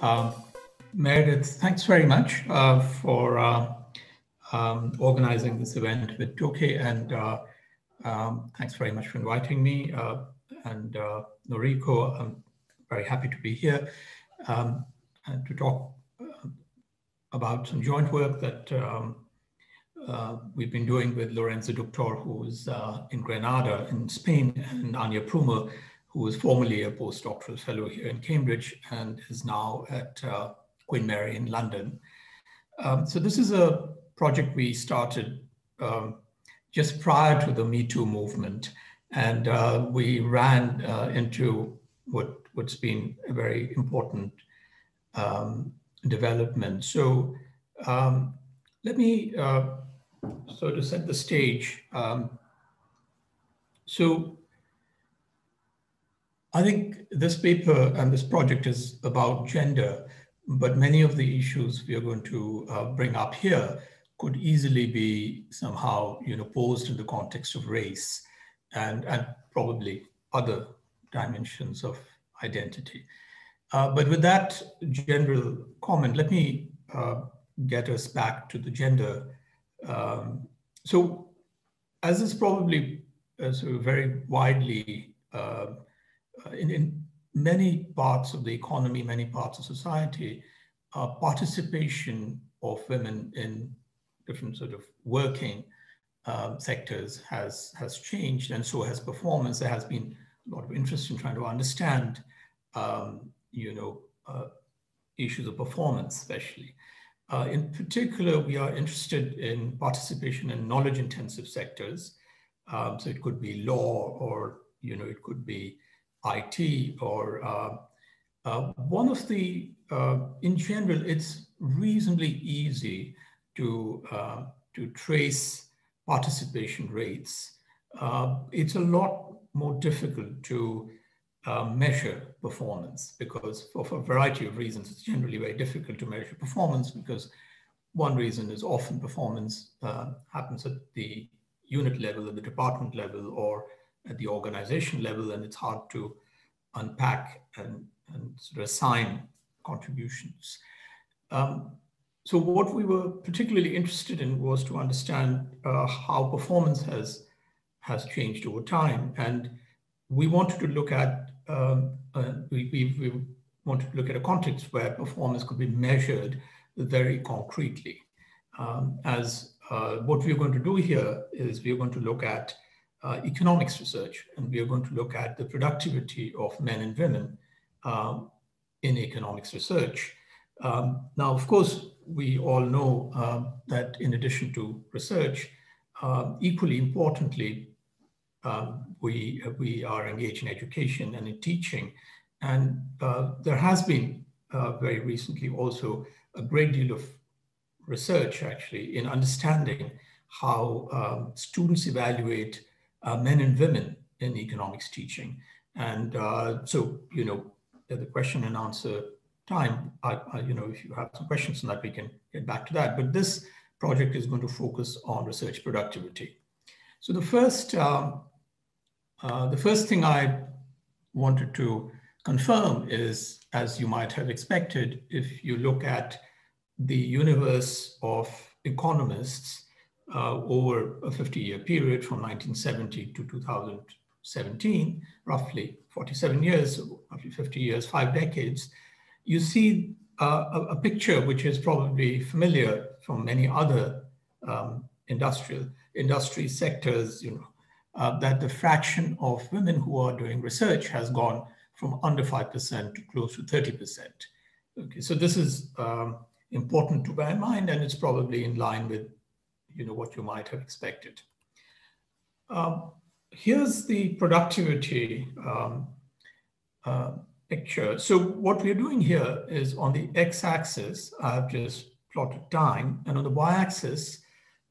Um, Meredith, thanks very much uh, for uh, um, organizing this event with Toke, and uh, um, thanks very much for inviting me. Uh, and uh, Noriko, I'm very happy to be here um, and to talk uh, about some joint work that um, we've been doing with Lorenzo Ductor, who's in Granada in Spain, and Anja Prummer, who was formerly a postdoctoral fellow here in Cambridge and is now at uh, Queen Mary in London. Um, so this is a project we started um, just prior to the Me Too movement. And uh, we ran uh, into what, what's been a very important um, development. So um, let me uh, sort of set the stage. Um, so I think this paper and this project is about gender, but many of the issues we are going to uh, bring up here could easily be somehow you know, posed in the context of race and, and probably other dimensions of identity. Uh, but with that general comment, let me uh, get us back to the gender. Um, so as is probably uh, so very widely uh, in, in many parts of the economy, many parts of society, uh, participation of women in different sort of working um, sectors has, has changed and so has performance. There has been a lot of interest in trying to understand, um, you know, uh, issues of performance, especially. Uh, in particular, we are interested in participation in knowledge-intensive sectors. Um, so it could be law or, you know, it could be IT or uh, uh, one of the, uh, in general, it's reasonably easy to, uh, to trace participation rates. Uh, it's a lot more difficult to uh, measure performance because for, for, a variety of reasons, it's generally very difficult to measure performance because one reason is often performance happens at the unit level, at the department level, or at the organization level, and it's hard to unpack and, and sort of assign contributions. Um, so what we were particularly interested in was to understand uh, how performance has, has changed over time. And we wanted to look at, um, uh, we, we, we wanted to look at a context where performance could be measured very concretely. Um, as uh, what we're going to do here is we're going to look at uh, economics research, and we are going to look at the productivity of men and women um, in economics research. Um, now, of course, we all know uh, that in addition to research, uh, equally importantly, um, we, we are engaged in education and in teaching. And uh, there has been uh, very recently also a great deal of research actually in understanding how students evaluate men and women in economics teaching. And uh, so, you know, the question and answer time, I, I, you know, if you have some questions on that, we can get back to that. But this project is going to focus on research productivity. So the first, um, uh, the first thing I wanted to confirm is, as you might have expected, if you look at the universe of economists uh, over a 50 year period from 1970 to 2017, roughly 47 years, roughly 50 years, five decades, you see uh, a, a, picture which is probably familiar from many other um, industrial industry sectors, you know, uh, that the fraction of women who are doing research has gone from under 5% to close to 30%. Okay, so this is um, important to bear in mind, and it's probably in line with you know, what you might have expected. Um, here's the productivity um, uh, picture. So what we're doing here is on the x-axis, I've just plotted time, and on the y-axis,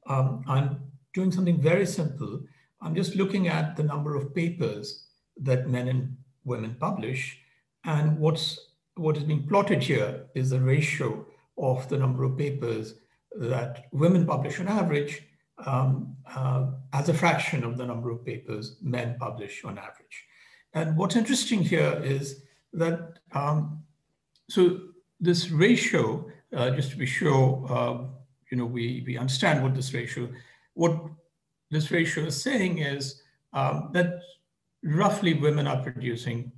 um, I'm doing something very simple. I'm just looking at the number of papers that men and women publish, and what's what is being plotted here is the ratio of the number of papers that women publish on average um, uh, as a fraction of the number of papers men publish on average. And what's interesting here is that, um, so this ratio, uh, just to be sure, uh, you know, we, we understand what this ratio, what this ratio is saying is um, that roughly women are producing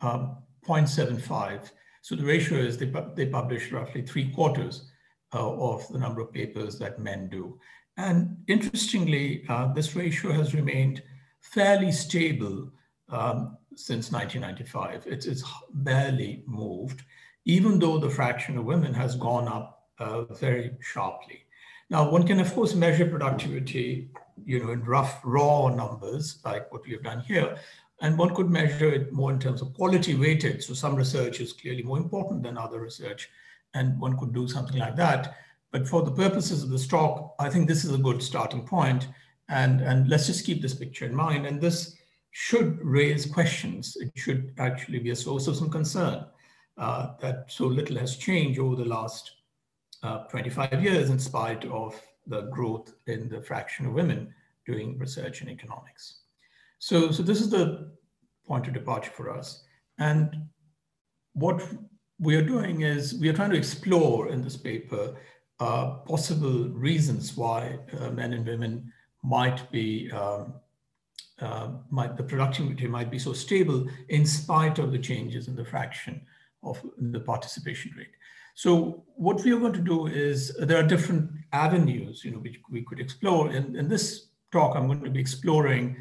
um, 0.75. So the ratio is they, they publish roughly three quarters of the number of papers that men do. And interestingly, uh, this ratio has remained fairly stable um, since 1995. It's, it's barely moved, even though the fraction of women has gone up uh, very sharply. Now, one can, of course, measure productivity, you know, in rough, raw numbers, like what we have done here, and one could measure it more in terms of quality weighted. So some research is clearly more important than other research, and one could do something like that. But for the purposes of this talk, I think this is a good starting point. And, and let's just keep this picture in mind. And this should raise questions. It should actually be a source of some concern uh, that so little has changed over the last uh, 25 years in spite of the growth in the fraction of women doing research in economics. So, so this is the point of departure for us. And what we are doing is we are trying to explore in this paper uh, possible reasons why uh, men and women might be um, uh, might the productivity might be so stable in spite of the changes in the fraction of the participation rate. So what we are going to do is there are different avenues, you know, which we could explore. In, in this talk, I'm going to be exploring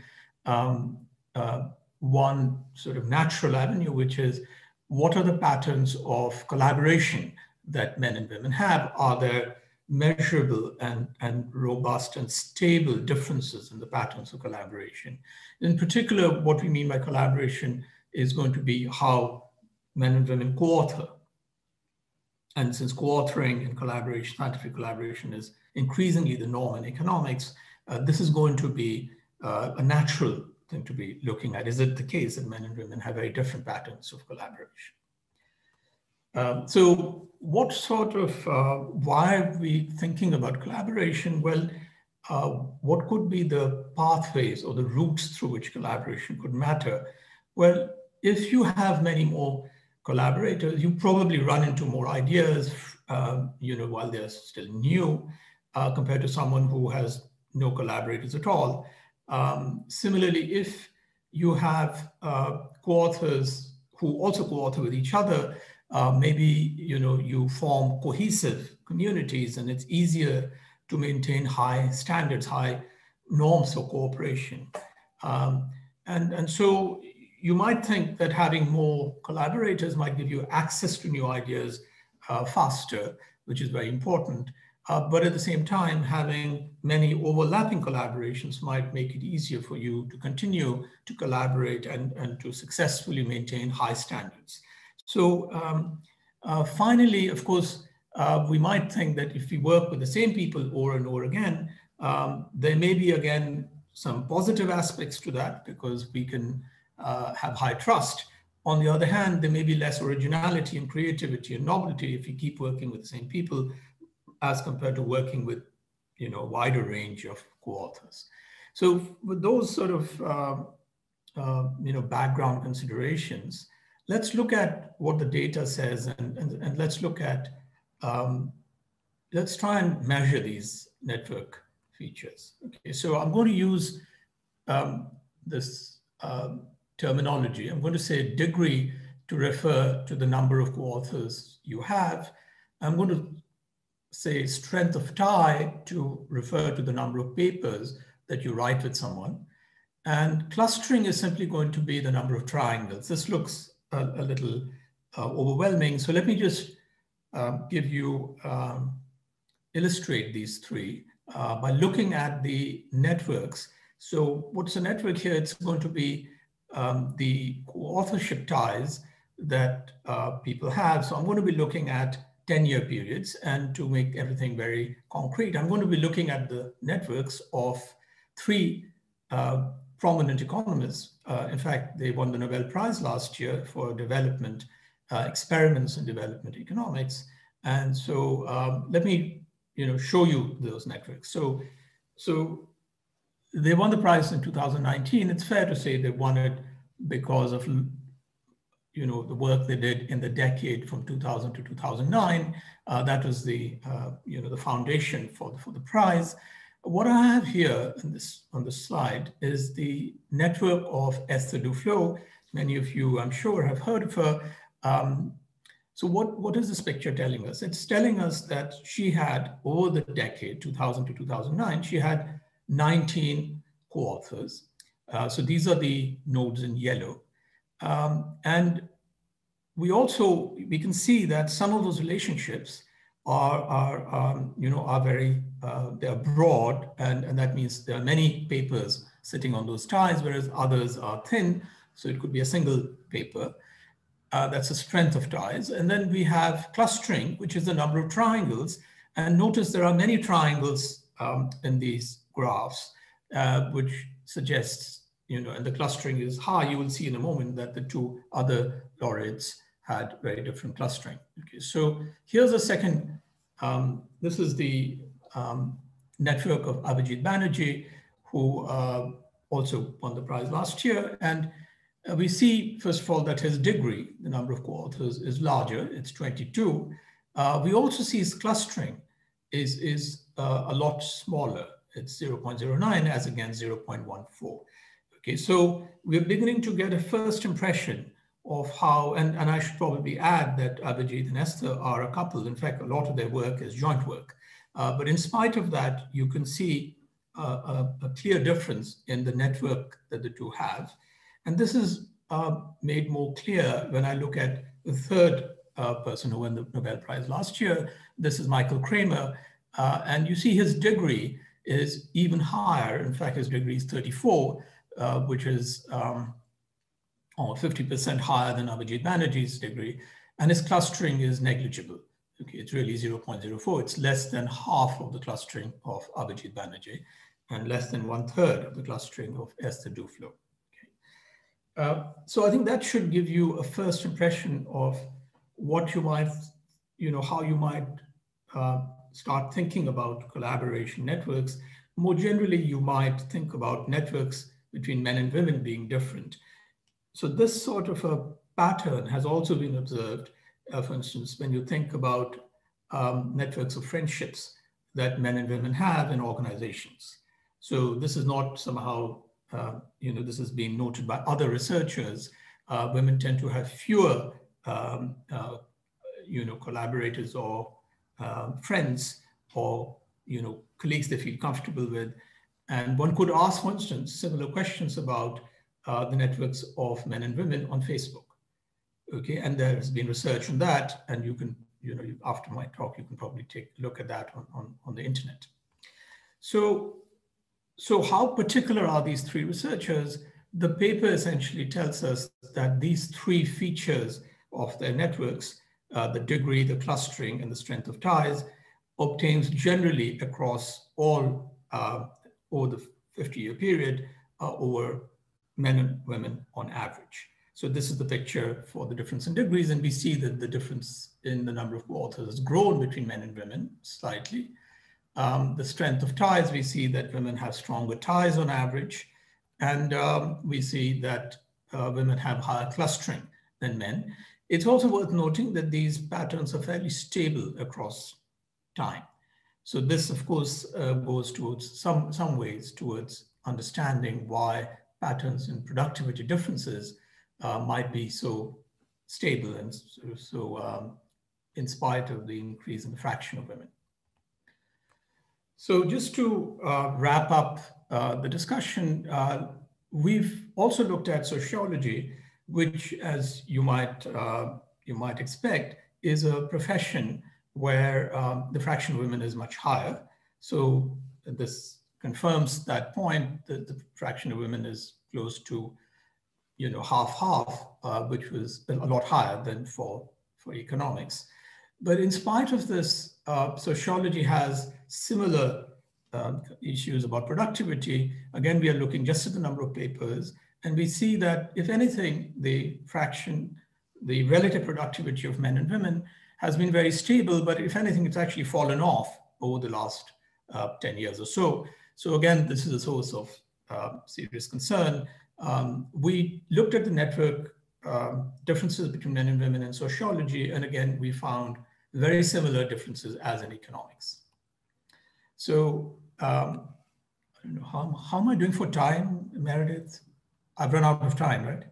um, uh, one sort of natural avenue, which is what are the patterns of collaboration that men and women have? Are there measurable and, and robust and stable differences in the patterns of collaboration? In particular, what we mean by collaboration is going to be how men and women co-author. And since co-authoring and collaboration, scientific collaboration is increasingly the norm in economics, uh, this is going to be uh, a natural thing to be looking at. Is it the case that men and women have very different patterns of collaboration? Um, so what sort of, uh, why are we thinking about collaboration? Well, uh, what could be the pathways or the routes through which collaboration could matter? Well, if you have many more collaborators, you probably run into more ideas, uh, you know, while they're still new, uh, compared to someone who has no collaborators at all. Um, similarly, if you have uh, co-authors who also co-author with each other, uh, maybe you know you form cohesive communities and it's easier to maintain high standards, high norms for cooperation. Um, and, and so you might think that having more collaborators might give you access to new ideas uh, faster, which is very important. Uh, but at the same time, having many overlapping collaborations might make it easier for you to continue to collaborate and, and to successfully maintain high standards. So um, uh, finally, of course, uh, we might think that if we work with the same people over and over again, um, there may be again some positive aspects to that because we can uh, have high trust. On the other hand, there may be less originality and creativity and novelty if you keep working with the same people as compared to working with you know, a wider range of co-authors. So with those sort of uh, uh, you know, background considerations, let's look at what the data says and, and, and let's look at, um, let's try and measure these network features. Okay, so I'm going to use um, this um, terminology. I'm going to say degree to refer to the number of co-authors you have. I'm going to say strength of tie to refer to the number of papers that you write with someone. And clustering is simply going to be the number of triangles. This looks a, a little uh, overwhelming. So let me just uh, give you, um, illustrate these three uh, by looking at the networks. So what's a network here? It's going to be um, the authorship ties that uh, people have. So I'm going to be looking at 10 year periods and to make everything very concrete, I'm going to be looking at the networks of three uh, prominent economists. Uh, in fact, they won the Nobel Prize last year for development, uh, experiments in development economics. And so um, let me you know, show you those networks. So, so they won the prize in 2019. It's fair to say they won it because of you know, the work they did in the decade from 2000 to 2009. Uh, that was the, uh, you know, the foundation for the, for the prize. What I have here in this, on this slide is the network of Esther Duflo. Many of you, I'm sure, have heard of her. Um, so what, what is this picture telling us? It's telling us that she had, over the decade, 2000 to 2009, she had 19 co-authors. Uh, so these are the nodes in yellow. Um, and we also, we can see that some of those relationships are, are um, you know, are very, uh, they are broad, and, and that means there are many papers sitting on those ties, whereas others are thin. So it could be a single paper. Uh, that's the strength of ties. And then we have clustering, which is the number of triangles. And notice there are many triangles um, in these graphs, uh, which suggests, you know, and the clustering is high. You will see in a moment that the two other laureates had very different clustering. Okay, so here's a second, um, this is the um, network of Abhijit Banerjee, who uh, also won the prize last year. And uh, we see, first of all, that his degree, the number of co-authors is larger, it's 22. Uh, we also see his clustering is, is uh, a lot smaller. It's 0.09 as against 0.14. Okay, so we're beginning to get a first impression of how, and, and I should probably add that Abhijit and Esther are a couple. In fact, a lot of their work is joint work. Uh, but in spite of that, you can see a, a, a, clear difference in the network that the two have. And this is uh, made more clear when I look at the third uh, person who won the Nobel Prize last year. This is Michael Kremer. Uh, and you see his degree is even higher. In fact, his degree is 34, uh, which is um, or 50% higher than Abhijit Banerjee's degree, and his clustering is negligible. Okay, it's really 0.04. It's less than half of the clustering of Abhijit Banerjee and less than one third of the clustering of Esther Duflo. Okay. Uh, so I think that should give you a first impression of what you might, you know, how you might uh, start thinking about collaboration networks. More generally, you might think about networks between men and women being different. So this sort of a pattern has also been observed, uh, for instance, when you think about um, networks of friendships that men and women have in organizations. So this is not somehow, uh, you know, this has been noted by other researchers. Uh, women tend to have fewer, um, uh, you know, collaborators or um, friends or, you know, colleagues they feel comfortable with. And one could ask, for instance, similar questions about uh, the networks of men and women on Facebook. Okay, and there has been research on that, and you can, you know, after my talk, you can probably take a look at that on, on, on the internet. So, so how particular are these three researchers? The paper essentially tells us that these three features of their networks, uh, the degree, the clustering, and the strength of ties, obtains generally across all uh, over the 50-year period uh, over men and women on average. So this is the picture for the difference in degrees, and we see that the difference in the number of authors has grown between men and women slightly. Um, the strength of ties, we see that women have stronger ties on average, and um, we see that uh, women have higher clustering than men. It's also worth noting that these patterns are fairly stable across time. So this, of course, uh, goes towards some, some ways towards understanding why patterns and productivity differences uh, might be so stable and so, so um, in spite of the increase in the fraction of women. So just to uh, wrap up uh, the discussion, uh, we've also looked at sociology, which, as you might uh, you might expect, is a profession where um, the fraction of women is much higher. So this confirms that point that the fraction of women is close to, you know, half half, uh, which was a lot higher than for, for economics. But in spite of this, uh, sociology has similar uh, issues about productivity. Again, we are looking just at the number of papers, and we see that if anything, the fraction, the relative productivity of men and women has been very stable, but if anything, it's actually fallen off over the last uh, 10 years or so. So again, this is a source of uh, serious concern. Um, we looked at the network um, differences between men and women in sociology. And again, we found very similar differences as in economics. So um, I don't know, how, how am I doing for time, Meredith? I've run out of time, right?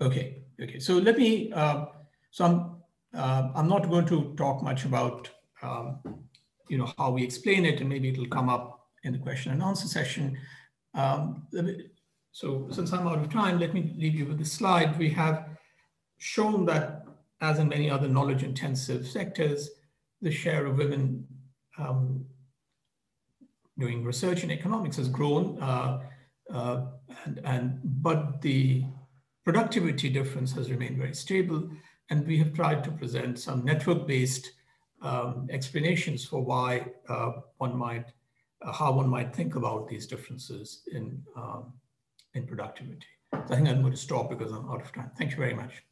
Okay, okay. So let me, uh, so I'm, uh, I'm not going to talk much about, um, you know, how we explain it, and maybe it'll come up in the question and answer session. Um, so since I'm out of time, let me leave you with this slide. We have shown that, as in many other knowledge intensive sectors, the share of women um, doing research in economics has grown, uh, uh, and, and, but the productivity difference has remained very stable. And we have tried to present some network-based um, explanations for why uh, one might, uh, how one might think about these differences in, um, in productivity. So I think I'm going to stop because I'm out of time. Thank you very much.